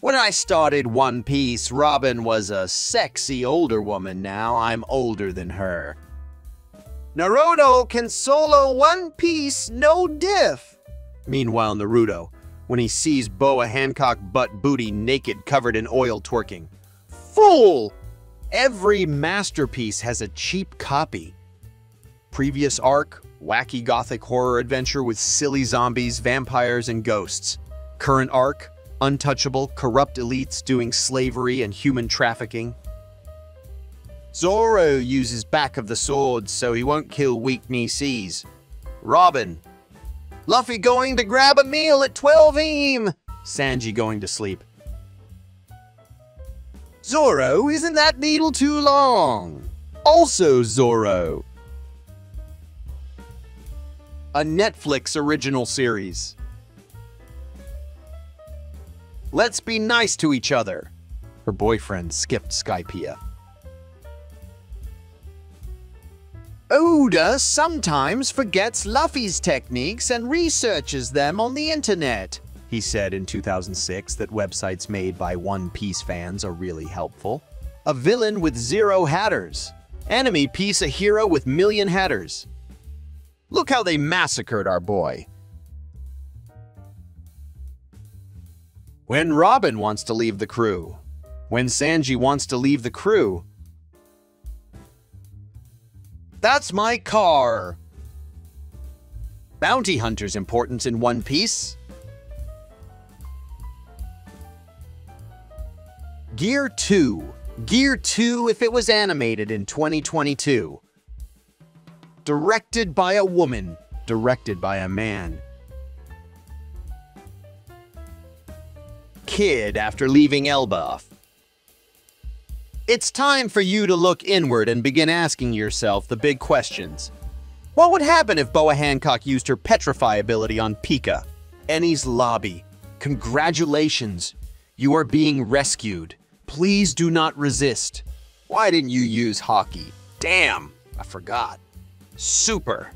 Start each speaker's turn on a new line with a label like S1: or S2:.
S1: When I started One Piece, Robin was a sexy older woman. Now I'm older than her. Naruto can solo One Piece, no diff. Meanwhile, Naruto, when he sees Boa Hancock butt booty naked covered in oil twerking. Fool! Every masterpiece has a cheap copy. Previous arc, wacky gothic horror adventure with silly zombies, vampires, and ghosts. Current arc, untouchable, corrupt elites doing slavery and human trafficking. Zoro uses back of the sword so he won't kill weak Niseas. Robin. Luffy going to grab a meal at 12 am. Sanji going to sleep. Zoro, isn't that needle too long? Also Zoro. A Netflix original series. Let's be nice to each other. Her boyfriend skipped Skypiea. Oda sometimes forgets Luffy's techniques and researches them on the internet. He said in 2006 that websites made by One Piece fans are really helpful. A villain with zero hatters. Enemy piece a hero with million hatters. Look how they massacred our boy. When Robin wants to leave the crew. When Sanji wants to leave the crew. That's my car. Bounty Hunter's importance in One Piece. Gear 2. Gear 2 if it was animated in 2022. Directed by a woman. Directed by a man. Kid after leaving Elbaf. It's time for you to look inward and begin asking yourself the big questions. What would happen if Boa Hancock used her petrify ability on Pika? Enies Lobby. Congratulations. You are being rescued. Please do not resist. Why didn't you use haki? Damn, I forgot. Super.